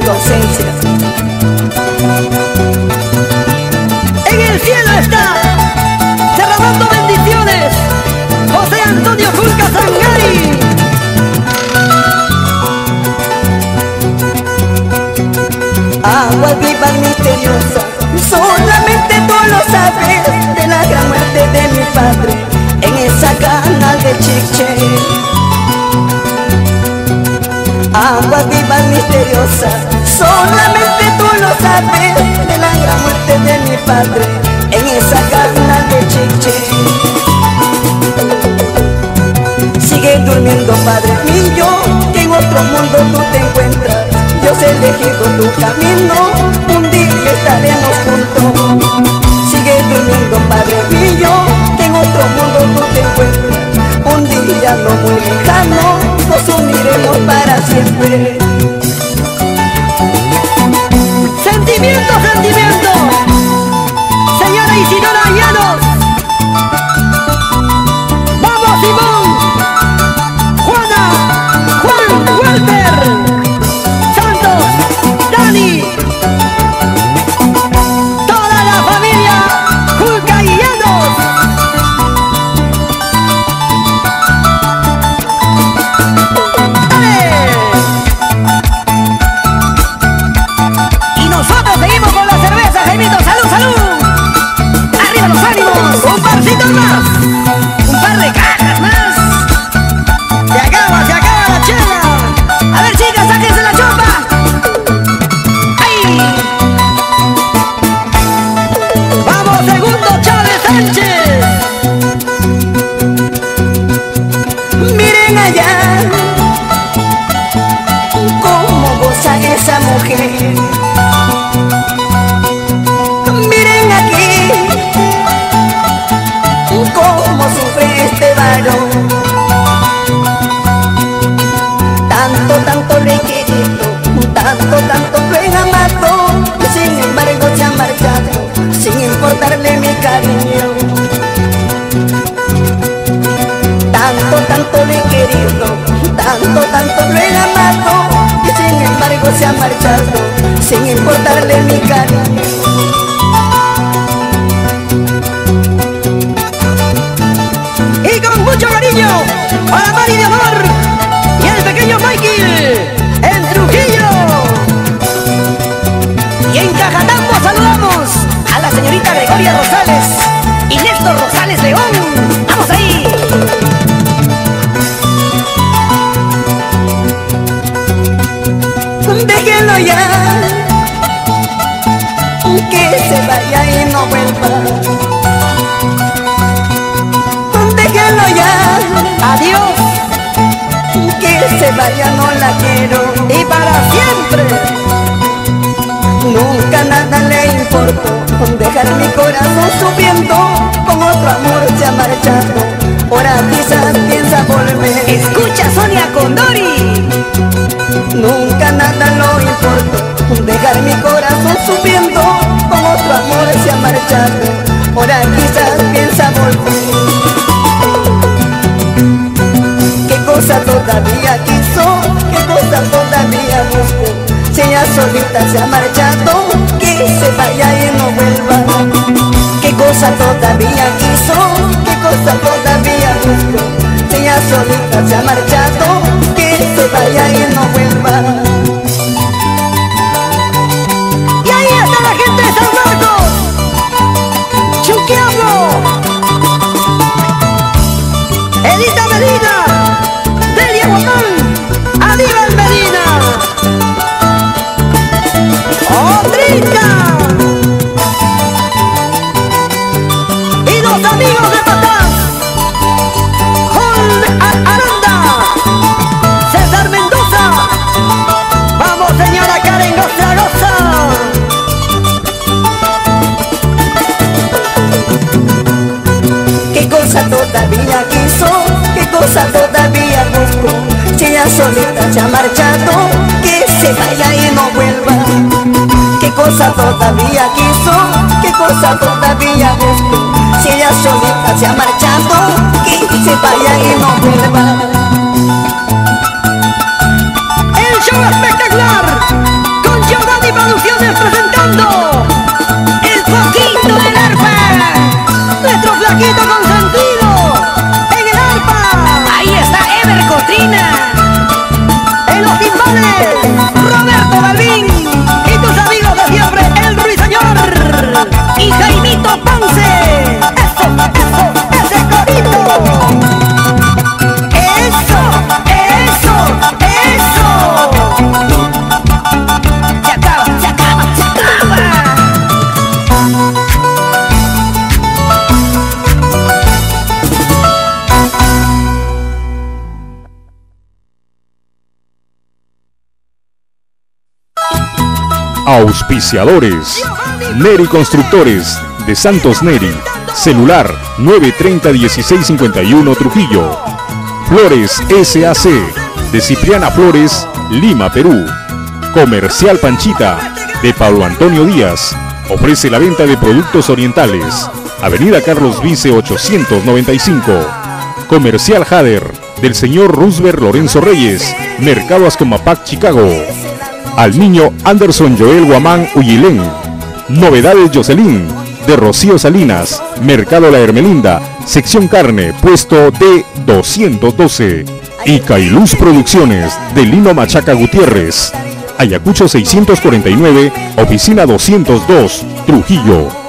Tu ausencia. cielo está derramando bendiciones. José Antonio Julca Sangari. Agua viva misteriosa, solamente tú lo sabes de la gran muerte de mi padre en esa canal de Chiche. Agua viva misteriosa, solamente tú lo sabes de la gran muerte de mi padre en esa carna de chiche. Sigue durmiendo, Padre mío, que en otro mundo tú te encuentras. Dios elegido tu camino, Tanto, tanto le querido, tanto, tanto lo he amado, sin embargo se ha marchado, sin importarle mi cariño. Tanto, tanto le he querido, tanto, tanto lo he amado, sin embargo se ha marchado, sin importarle mi cariño. Para Marina dejar mi corazón sufriendo. Con otro amor se ha marchado. Ahora quizás piensa volver. Escucha Sonia Condori. Nunca nada lo importó dejar mi corazón sufriendo. Con otro amor se ha marchado. Ahora quizás piensa volver cosa todavía quiso, qué cosa todavía busco. Si ella solita se ha marchado, solita se ha marchado, que se vaya y no vuelva. ¿Qué cosa todavía quiso? ¿Qué cosa todavía buscó? Si ella solita se ha marchado, que se vaya y no vuelva. Auspiciadores. Neri Constructores de Santos Neri. Celular 930 1651 Trujillo. Flores SAC de Cipriana Flores, Lima, Perú. Comercial Panchita de Pablo Antonio Díaz. Ofrece la venta de productos orientales. Avenida Carlos Vice 895. Comercial Hader del señor Roosevelt Lorenzo Reyes. Mercado Ascomapac, Chicago al niño Anderson Joel Guamán Uyilén. Novedades Jocelyn, de Rocío Salinas, Mercado La Hermelinda, sección carne, puesto D212. Y Cailuz Producciones, de Lino Machaca Gutiérrez. Ayacucho 649, oficina 202, Trujillo.